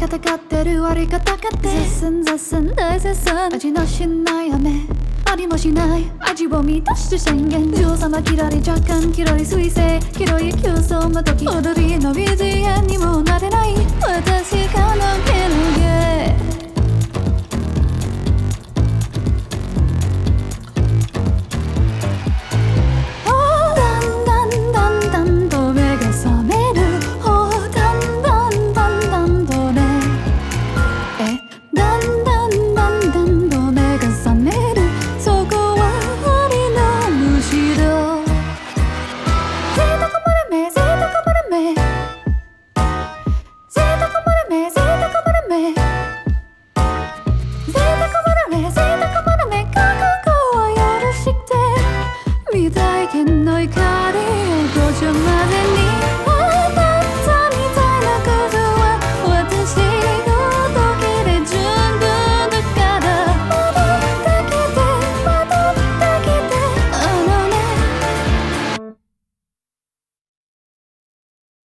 戦ってる悪い方がって。絶賛絶賛大絶賛味のしない雨。ありもしない。味を満たして宣言。女王様キラリ若干キラリ彗星。広い急走の時。踊りの BGM にもなれない。 나에겐 널 가리해 도전 안했니